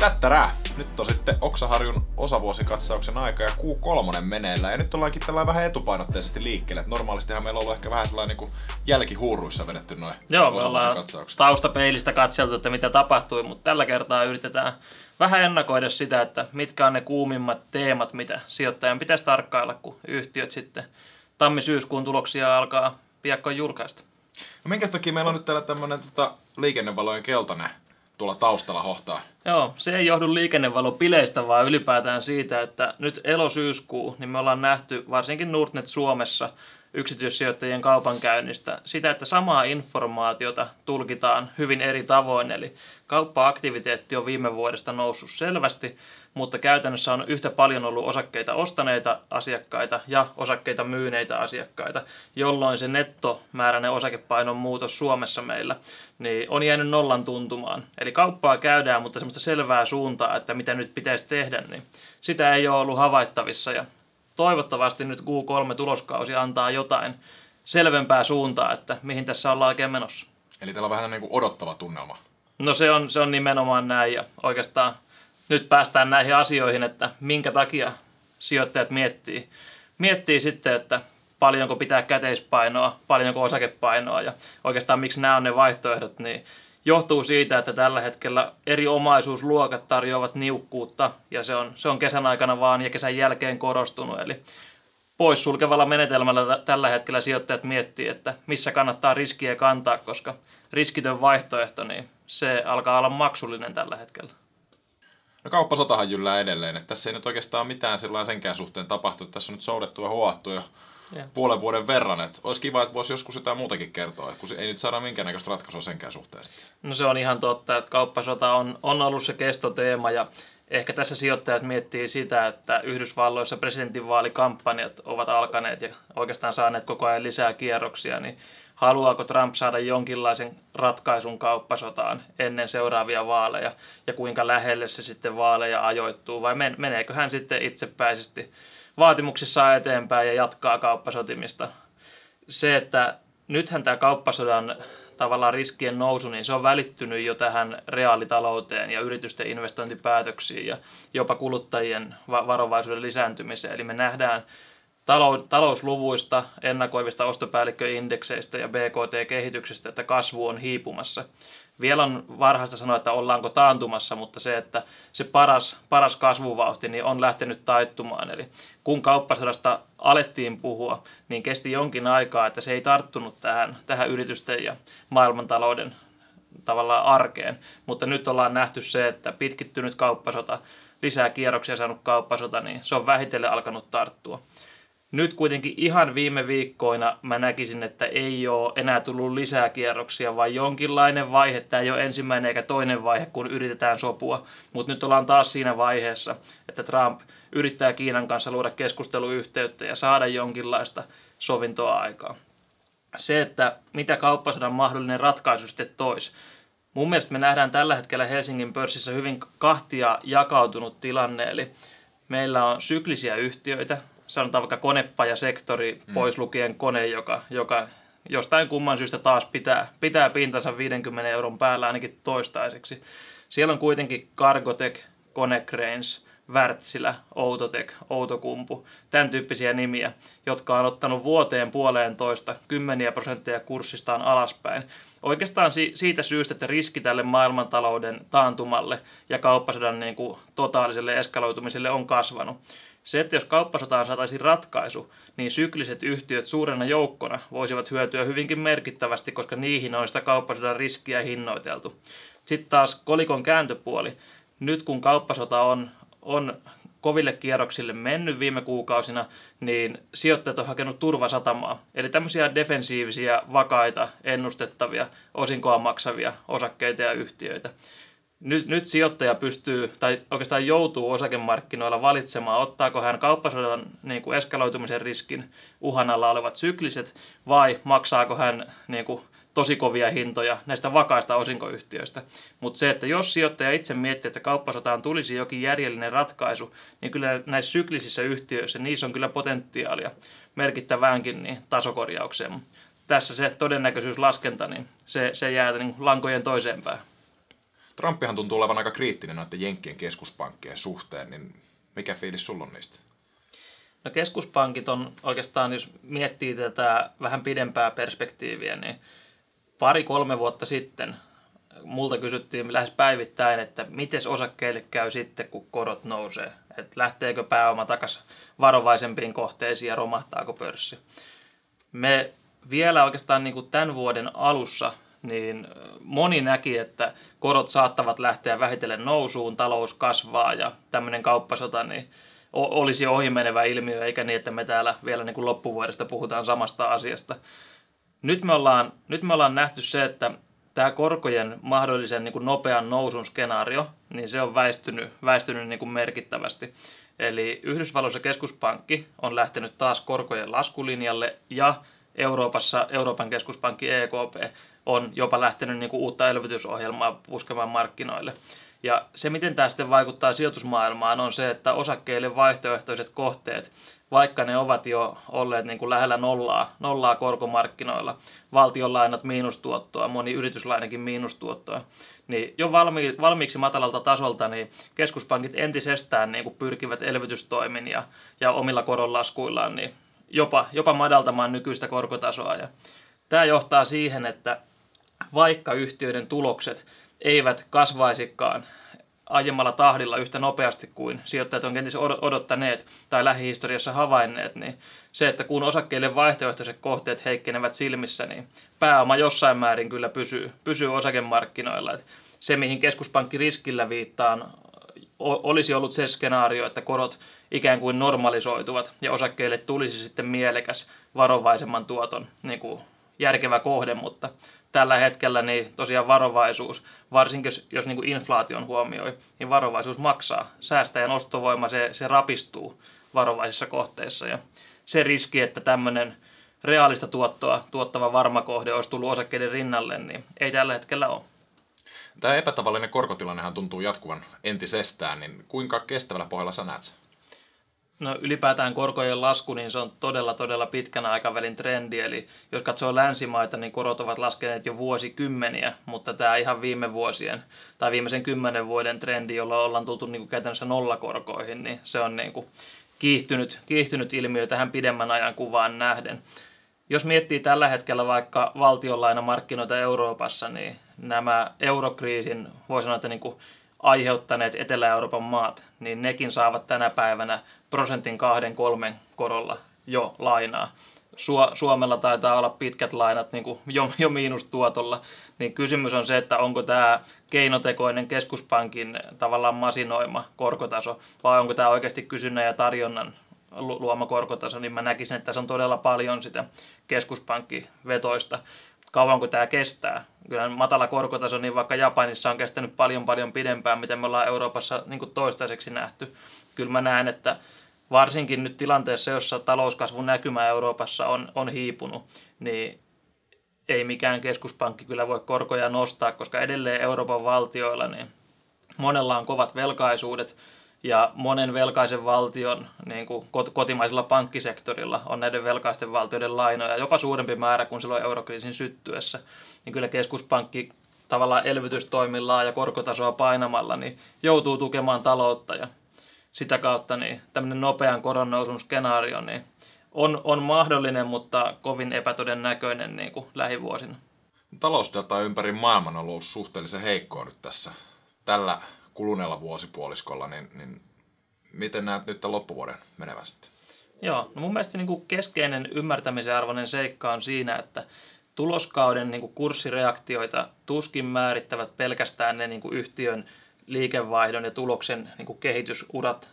Tättärää! Nyt on sitten Oksaharjun osavuosikatsauksen aika ja Q3 meneillään. Ja nyt ollaankin tällä vähän etupainotteisesti liikkeelle. Normaalistihan meillä on ollut ehkä vähän sellainen niin jälkihuuruissa vedetty noin Joo, me ollaan taustapeilistä katseltu, että mitä tapahtui, mutta tällä kertaa yritetään vähän ennakoida sitä, että mitkä on ne kuumimmat teemat, mitä sijoittajan pitäisi tarkkailla, kun yhtiöt sitten tammi-syyskuun tuloksia alkaa piakkoin julkaista. No minkä takia meillä on nyt täällä tämmöinen tota, liikennevalojen keltainen tuolla taustalla hohtaa? Joo, se ei johdu liikennevalopileistä, vaan ylipäätään siitä, että nyt elosyyskuu, niin me ollaan nähty varsinkin Nordnet Suomessa yksityissijoittajien kaupankäynnistä sitä, että samaa informaatiota tulkitaan hyvin eri tavoin. Eli kauppa-aktiviteetti on viime vuodesta noussut selvästi, mutta käytännössä on yhtä paljon ollut osakkeita ostaneita asiakkaita ja osakkeita myyneitä asiakkaita, jolloin se nettomääräinen osakepainon muutos Suomessa meillä niin on jäänyt nollan tuntumaan. Eli kauppaa käydään, mutta semmoista selvää suuntaa, että mitä nyt pitäisi tehdä, niin sitä ei ole ollut havaittavissa ja toivottavasti nyt Q3-tuloskausi antaa jotain selvempää suuntaa, että mihin tässä ollaan oikein menossa. Eli täällä on vähän niin kuin odottava tunnelma. No se on, se on nimenomaan näin ja oikeastaan nyt päästään näihin asioihin, että minkä takia sijoittajat miettii, miettii sitten, että paljonko pitää käteispainoa, paljonko osakepainoa ja oikeastaan miksi nämä on ne vaihtoehdot, niin johtuu siitä, että tällä hetkellä eri omaisuusluokat tarjoavat niukkuutta ja se on, se on kesän aikana vaan ja kesän jälkeen korostunut. Eli poissulkevalla menetelmällä tällä hetkellä sijoittajat miettii, että missä kannattaa riskiä kantaa, koska riskitön vaihtoehto, niin se alkaa olla maksullinen tällä hetkellä. No kauppasotahan jyllää edelleen, että tässä ei nyt oikeastaan mitään senkään suhteen tapahtunut. Tässä on nyt soudettu ja huoattu jo ja. puolen vuoden verran. Että olisi kiva, että voisi joskus jotain muutakin kertoa, kun ei nyt saada minkäännäköistä ratkaisua senkään suhteen. No se on ihan totta, että kauppasota on, on ollut se kestoteema ja ehkä tässä sijoittajat miettii sitä, että Yhdysvalloissa presidentinvaalikampanjat ovat alkaneet ja oikeastaan saaneet koko ajan lisää kierroksia, niin haluaako Trump saada jonkinlaisen ratkaisun kauppasotaan ennen seuraavia vaaleja ja kuinka lähelle se sitten vaaleja ajoittuu vai meneekö hän sitten itsepäisesti vaatimuksissaan eteenpäin ja jatkaa kauppasotimista. Se, että nythän tämä kauppasodan tavallaan riskien nousu, niin se on välittynyt jo tähän reaalitalouteen ja yritysten investointipäätöksiin ja jopa kuluttajien varovaisuuden lisääntymiseen. Eli me nähdään talousluvuista, ennakoivista ostopäällikköindekseistä ja BKT-kehityksestä, että kasvu on hiipumassa. Vielä on varhaista sanoa, että ollaanko taantumassa, mutta se, että se paras, paras kasvuvauhti niin on lähtenyt taittumaan. Eli kun kauppasodasta alettiin puhua, niin kesti jonkin aikaa, että se ei tarttunut tähän, tähän yritysten ja maailmantalouden tavallaan arkeen. Mutta nyt ollaan nähty se, että pitkittynyt kauppasota, lisää kierroksia saanut kauppasota, niin se on vähitellen alkanut tarttua. Nyt kuitenkin ihan viime viikkoina mä näkisin, että ei ole enää tullut lisää kierroksia, vaan jonkinlainen vaihe. Tämä ei ole ensimmäinen eikä toinen vaihe, kun yritetään sopua. Mutta nyt ollaan taas siinä vaiheessa, että Trump yrittää Kiinan kanssa luoda keskusteluyhteyttä ja saada jonkinlaista sovintoa aikaan. Se, että mitä kauppasodan mahdollinen ratkaisu sitten toisi. Mun mielestä me nähdään tällä hetkellä Helsingin pörssissä hyvin kahtia jakautunut tilanne, eli meillä on syklisiä yhtiöitä, sanotaan vaikka konepajasektori, mm. pois lukien kone, joka, joka jostain kumman syystä taas pitää, pitää pintansa 50 euron päällä ainakin toistaiseksi. Siellä on kuitenkin Cargotec, Konecranes, Wärtsilä, Outotec, Outokumpu, tämän tyyppisiä nimiä, jotka on ottanut vuoteen puoleentoista kymmeniä prosentteja kurssistaan alaspäin. Oikeastaan siitä syystä, että riski tälle maailmantalouden taantumalle ja kauppasodan niin kuin totaaliselle eskaloitumiselle on kasvanut. Se, että jos kauppasotaan saataisiin ratkaisu, niin sykliset yhtiöt suurena joukkona voisivat hyötyä hyvinkin merkittävästi, koska niihin on sitä kauppasodan riskiä hinnoiteltu. Sitten taas kolikon kääntöpuoli. Nyt kun kauppasota on, on koville kierroksille mennyt viime kuukausina, niin sijoittajat on hakenut turvasatamaa. Eli tämmöisiä defensiivisiä, vakaita, ennustettavia, osinkoa maksavia osakkeita ja yhtiöitä nyt, nyt sijoittaja pystyy tai oikeastaan joutuu osakemarkkinoilla valitsemaan, ottaako hän kauppasodan niin kuin eskaloitumisen riskin uhan alla olevat sykliset vai maksaako hän niin kuin, tosi kovia hintoja näistä vakaista osinkoyhtiöistä. Mutta se, että jos sijoittaja itse miettii, että kauppasotaan tulisi jokin järjellinen ratkaisu, niin kyllä näissä syklisissä yhtiöissä niissä on kyllä potentiaalia merkittäväänkin niin tasokorjaukseen. Tässä se todennäköisyyslaskenta, niin se, se jää niin lankojen toiseen päähän. Trumpihan tuntuu olevan aika kriittinen noiden Jenkkien keskuspankkien suhteen, niin mikä fiilis sulla on niistä? No keskuspankit on oikeastaan, jos miettii tätä vähän pidempää perspektiiviä, niin pari-kolme vuotta sitten multa kysyttiin lähes päivittäin, että miten osakkeille käy sitten, kun korot nousee. Että lähteekö pääoma takaisin varovaisempiin kohteisiin ja romahtaako pörssi. Me vielä oikeastaan niin kuin tämän vuoden alussa niin moni näki, että korot saattavat lähteä vähitellen nousuun, talous kasvaa ja tämmöinen kauppasota niin olisi ohimenevä ilmiö, eikä niin, että me täällä vielä niin kuin loppuvuodesta puhutaan samasta asiasta. Nyt me ollaan, nyt me ollaan nähty se, että tämä korkojen mahdollisen niin kuin nopean nousun skenaario, niin se on väistynyt, väistynyt niin kuin merkittävästi. Eli Yhdysvalloissa keskuspankki on lähtenyt taas korkojen laskulinjalle ja Euroopassa Euroopan keskuspankki EKP on jopa lähtenyt niin kuin uutta elvytysohjelmaa puskemaan markkinoille. Ja se, miten tämä sitten vaikuttaa sijoitusmaailmaan, on se, että osakkeille vaihtoehtoiset kohteet, vaikka ne ovat jo olleet niin kuin lähellä nollaa, nollaa korkomarkkinoilla, valtionlainat miinustuottoa, moni yrityslainakin miinustuottoa, niin jo valmi, valmiiksi matalalta tasolta niin keskuspankit entisestään niin kuin pyrkivät elvytystoimin ja, ja omilla koronlaskuillaan niin jopa, jopa madaltamaan nykyistä korkotasoa. Ja tämä johtaa siihen, että vaikka yhtiöiden tulokset eivät kasvaisikaan aiemmalla tahdilla yhtä nopeasti kuin sijoittajat on kenties odottaneet tai lähihistoriassa havainneet, niin se, että kun osakkeille vaihtoehtoiset kohteet heikkenevät silmissä, niin pääoma jossain määrin kyllä pysyy, pysyy osakemarkkinoilla. Et se, mihin keskuspankki riskillä viittaan, olisi ollut se skenaario, että korot ikään kuin normalisoituvat ja osakkeille tulisi sitten mielekäs varovaisemman tuoton niin kuin järkevä kohde, mutta tällä hetkellä niin tosiaan varovaisuus, varsinkin jos, jos niin inflaation huomioi, niin varovaisuus maksaa. Säästäjän ostovoima, se, se rapistuu varovaisissa kohteissa ja se riski, että tämmöinen reaalista tuottoa tuottava varma kohde olisi tullut osakkeiden rinnalle, niin ei tällä hetkellä ole. Tämä epätavallinen korkotilannehan tuntuu jatkuvan entisestään, niin kuinka kestävällä pohjalla sä näet No ylipäätään korkojen lasku, niin se on todella, todella pitkän aikavälin trendi. Eli jos katsoo länsimaita, niin korot ovat laskeneet jo vuosikymmeniä, mutta tämä ihan viime vuosien tai viimeisen kymmenen vuoden trendi, jolla ollaan tultu niin kuin käytännössä nollakorkoihin, niin se on niin kuin kiihtynyt, kiihtynyt ilmiö tähän pidemmän ajan kuvaan nähden. Jos miettii tällä hetkellä vaikka valtionlainamarkkinoita Euroopassa, niin nämä eurokriisin, voi sanoa, että niin kuin aiheuttaneet Etelä-Euroopan maat, niin nekin saavat tänä päivänä prosentin kahden kolmen korolla jo lainaa. Suomella taitaa olla pitkät lainat niin kuin jo, jo miinustuotolla, niin kysymys on se, että onko tämä keinotekoinen keskuspankin tavallaan masinoima korkotaso, vai onko tämä oikeasti kysynnän ja tarjonnan luoma korkotaso, niin mä näkisin, että tässä on todella paljon sitä keskuspankkivetoista kauanko tämä kestää. Kyllä matala korkotaso, niin vaikka Japanissa on kestänyt paljon paljon pidempään, mitä me ollaan Euroopassa niin toistaiseksi nähty. Kyllä mä näen, että varsinkin nyt tilanteessa, jossa talouskasvun näkymä Euroopassa on, on hiipunut, niin ei mikään keskuspankki kyllä voi korkoja nostaa, koska edelleen Euroopan valtioilla niin monella on kovat velkaisuudet, ja monen velkaisen valtion niin kuin kotimaisella pankkisektorilla on näiden velkaisten valtioiden lainoja jopa suurempi määrä kuin silloin eurokriisin syttyessä. Niin kyllä keskuspankki tavallaan elvytystoimillaan ja korkotasoa painamalla niin joutuu tukemaan taloutta ja sitä kautta niin tämmöinen nopean koronnousun skenaario niin on, on mahdollinen, mutta kovin epätodennäköinen niin kuin lähivuosina. Talousdata ympäri maailman on ollut suhteellisen heikkoa nyt tässä tällä kuluneella vuosipuoliskolla, niin, niin miten näet nyt tämän loppuvuoden menevän sitten? Joo, no mun mielestä niin kuin keskeinen ymmärtämisen arvoinen seikka on siinä, että tuloskauden niin kuin kurssireaktioita tuskin määrittävät pelkästään ne niin kuin yhtiön liikevaihdon ja tuloksen niin kuin kehitysurat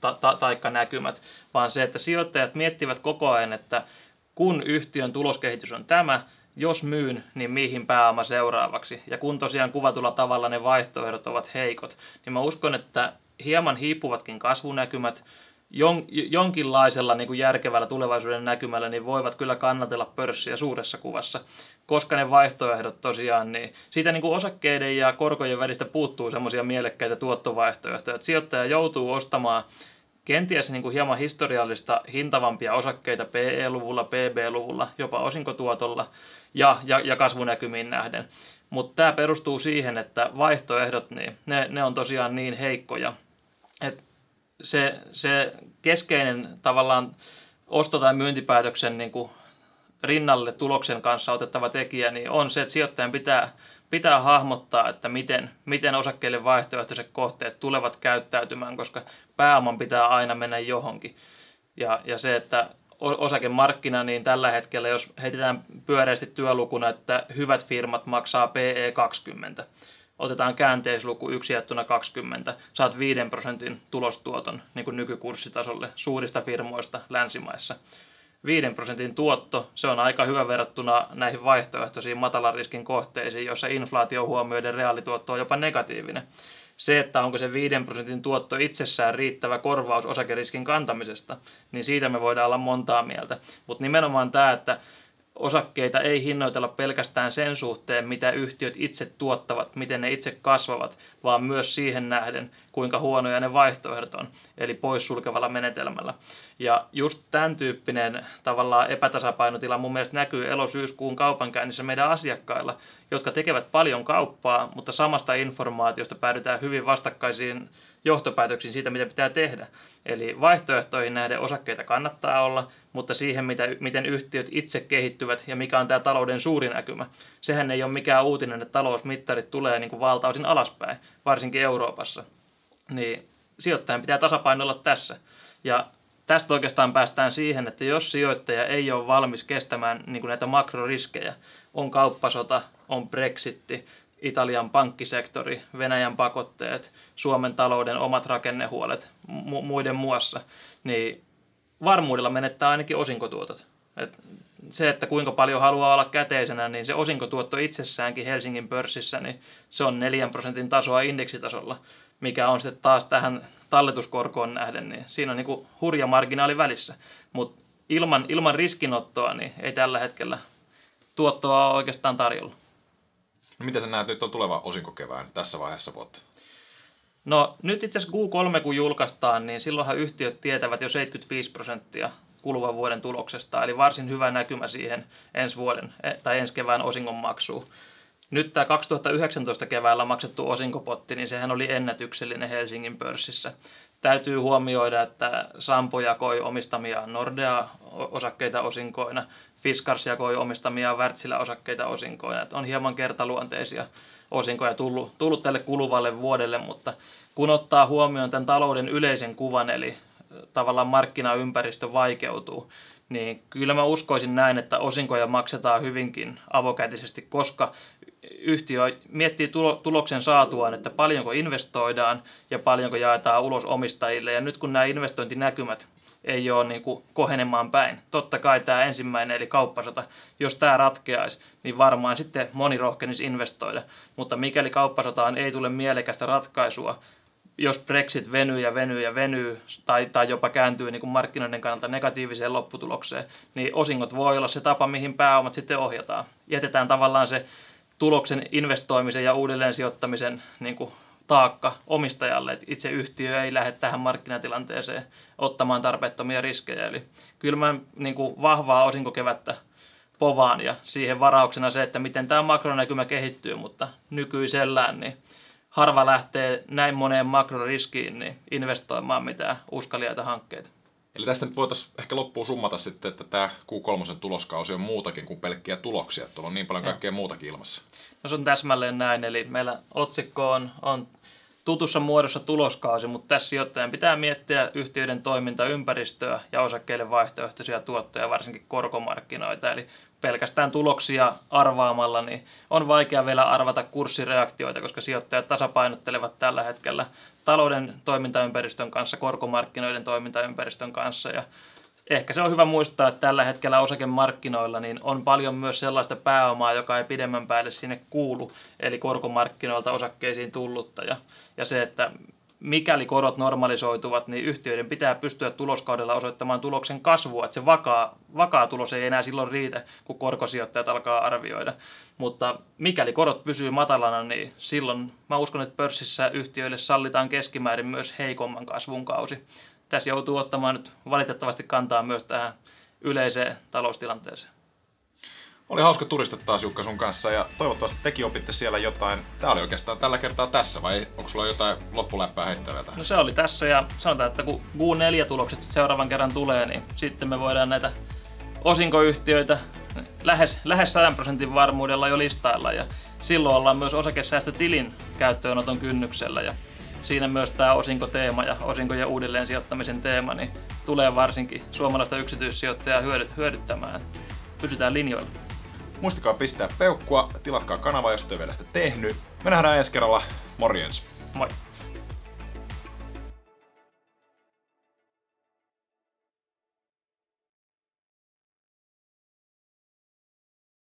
ta- ta- taikka näkymät, vaan se, että sijoittajat miettivät koko ajan, että kun yhtiön tuloskehitys on tämä, jos myyn, niin mihin pääoma seuraavaksi. Ja kun tosiaan kuvatulla tavalla ne vaihtoehdot ovat heikot, niin mä uskon, että hieman hiipuvatkin kasvunäkymät jon, jonkinlaisella niin kuin järkevällä tulevaisuuden näkymällä niin voivat kyllä kannatella pörssiä suuressa kuvassa, koska ne vaihtoehdot tosiaan, niin siitä niin kuin osakkeiden ja korkojen välistä puuttuu semmoisia mielekkäitä tuottovaihtoehtoja, että sijoittaja joutuu ostamaan kenties niin kuin hieman historiallista hintavampia osakkeita PE-luvulla, PB-luvulla, jopa osinkotuotolla ja, ja, ja kasvunäkymiin nähden. Mutta tämä perustuu siihen, että vaihtoehdot, niin ne, ne on tosiaan niin heikkoja, että se, se keskeinen tavallaan osto- tai myyntipäätöksen niin kuin rinnalle tuloksen kanssa otettava tekijä, niin on se, että sijoittajan pitää, pitää hahmottaa, että miten, miten osakkeille vaihtoehtoiset kohteet tulevat käyttäytymään, koska pääoman pitää aina mennä johonkin. Ja, ja se, että osakemarkkina, niin tällä hetkellä, jos heitetään pyöreästi työlukuna, että hyvät firmat maksaa PE 20, otetaan käänteisluku yksi jättuna 20, saat 5 prosentin tulostuoton niin kuin nykykurssitasolle suurista firmoista länsimaissa. 5 prosentin tuotto, se on aika hyvä verrattuna näihin vaihtoehtoisiin matalan riskin kohteisiin, joissa inflaatio huomioiden reaalituotto on jopa negatiivinen. Se, että onko se 5 prosentin tuotto itsessään riittävä korvaus osakeriskin kantamisesta, niin siitä me voidaan olla montaa mieltä. Mutta nimenomaan tämä, että osakkeita ei hinnoitella pelkästään sen suhteen, mitä yhtiöt itse tuottavat, miten ne itse kasvavat, vaan myös siihen nähden, kuinka huonoja ne vaihtoehdot on, eli poissulkevalla menetelmällä. Ja just tämän tyyppinen tavallaan epätasapainotila mun mielestä näkyy elosyyskuun kaupankäynnissä meidän asiakkailla, jotka tekevät paljon kauppaa, mutta samasta informaatiosta päädytään hyvin vastakkaisiin johtopäätöksiin siitä, mitä pitää tehdä. Eli vaihtoehtoihin nähden osakkeita kannattaa olla, mutta siihen, mitä, miten yhtiöt itse kehittyvät ja mikä on tämä talouden suuri näkymä. Sehän ei ole mikään uutinen, että talousmittarit tulee niin kuin valtaosin alaspäin, varsinkin Euroopassa. Niin sijoittajan pitää tasapainolla tässä. Ja tästä oikeastaan päästään siihen, että jos sijoittaja ei ole valmis kestämään niin kuin näitä makroriskejä, on kauppasota, on brexitti, Italian pankkisektori, Venäjän pakotteet, Suomen talouden omat rakennehuolet mu- muiden muassa, niin varmuudella menettää ainakin osinkotuotot. Et se, että kuinka paljon haluaa olla käteisenä, niin se osinkotuotto itsessäänkin Helsingin pörssissä, niin se on 4 prosentin tasoa indeksitasolla, mikä on sitten taas tähän talletuskorkoon nähden, niin siinä on niin hurja marginaali välissä. Mutta ilman, ilman riskinottoa niin ei tällä hetkellä tuottoa ole oikeastaan tarjolla. No miten sä näet nyt on tuleva osinkokevään tässä vaiheessa vuotta? No nyt itse asiassa Q3 kun julkaistaan, niin silloinhan yhtiöt tietävät jo 75 prosenttia kuluvan vuoden tuloksesta, eli varsin hyvä näkymä siihen ensi vuoden eh, tai ensi kevään osingon maksuun. Nyt tämä 2019 keväällä maksettu osinkopotti, niin sehän oli ennätyksellinen Helsingin pörssissä. Täytyy huomioida, että Sampo jakoi omistamia Nordea-osakkeita osinkoina, Fiskars jakoi omistamia Wärtsilä-osakkeita osinkoina. Että on hieman kertaluonteisia osinkoja tullut, tullut tälle kuluvalle vuodelle, mutta kun ottaa huomioon tämän talouden yleisen kuvan, eli tavallaan markkinaympäristö vaikeutuu, niin kyllä mä uskoisin näin, että osinkoja maksetaan hyvinkin avokätisesti, koska yhtiö miettii tuloksen saatuaan, että paljonko investoidaan ja paljonko jaetaan ulos omistajille. Ja nyt kun nämä investointinäkymät ei ole niin kuin kohenemaan päin. Totta kai tämä ensimmäinen eli kauppasota, jos tämä ratkeaisi, niin varmaan sitten moni rohkenisi investoida. Mutta mikäli kauppasotaan ei tule mielekästä ratkaisua, jos Brexit venyy ja venyy ja venyy tai, tai jopa kääntyy niin kuin markkinoiden kannalta negatiiviseen lopputulokseen, niin osingot voi olla se tapa, mihin pääomat sitten ohjataan. Jätetään tavallaan se tuloksen investoimisen ja uudelleen sijoittamisen niin kuin taakka omistajalle, että itse yhtiö ei lähde tähän markkinatilanteeseen ottamaan tarpeettomia riskejä. Eli kyllä mä niin kuin vahvaa osinkokevättä povaan ja siihen varauksena se, että miten tämä makronäkymä kehittyy, mutta nykyisellään niin harva lähtee näin moneen makroriskiin niin investoimaan mitään uskaliaita hankkeita. Eli tästä nyt voitaisiin ehkä loppuun summata sitten, että tämä Q3 tuloskausi on muutakin kuin pelkkiä tuloksia. Tuolla on niin paljon kaikkea muutakin ilmassa. No se on täsmälleen näin, eli meillä otsikko on, on tutussa muodossa tuloskausi, mutta tässä sijoittajan pitää miettiä yhtiöiden toimintaympäristöä ja osakkeille vaihtoehtoisia tuottoja, varsinkin korkomarkkinoita. Eli pelkästään tuloksia arvaamalla, niin on vaikea vielä arvata kurssireaktioita, koska sijoittajat tasapainottelevat tällä hetkellä talouden toimintaympäristön kanssa, korkomarkkinoiden toimintaympäristön kanssa ja ehkä se on hyvä muistaa, että tällä hetkellä osakemarkkinoilla niin on paljon myös sellaista pääomaa, joka ei pidemmän päälle sinne kuulu, eli korkomarkkinoilta osakkeisiin tullutta. Ja, ja se, että mikäli korot normalisoituvat, niin yhtiöiden pitää pystyä tuloskaudella osoittamaan tuloksen kasvua, että se vakaa, vakaa tulos ei enää silloin riitä, kun korkosijoittajat alkaa arvioida. Mutta mikäli korot pysyy matalana, niin silloin mä uskon, että pörssissä yhtiöille sallitaan keskimäärin myös heikomman kasvun kausi. tässä joutuu ottamaan nyt valitettavasti kantaa myös tähän yleiseen taloustilanteeseen. Oli hauska turistaa taas Jukka sun kanssa ja toivottavasti tekin opitte siellä jotain. Tämä oli oikeastaan tällä kertaa tässä vai onko sulla jotain loppuläppää heittävää No se oli tässä ja sanotaan, että kun Q4-tulokset seuraavan kerran tulee, niin sitten me voidaan näitä osinkoyhtiöitä lähes, lähes 100 prosentin varmuudella jo listailla ja silloin ollaan myös osakesäästötilin käyttöönoton kynnyksellä ja siinä myös tämä osinkoteema ja osinkojen uudelleen sijoittamisen teema niin tulee varsinkin suomalaista yksityissijoittajaa hyödyttämään. Pysytään linjoilla. Muistakaa pistää peukkua, tilatkaa kanava, jos te vielä sitä tehnyt. Me nähdään ensi kerralla. Morjens! Moi!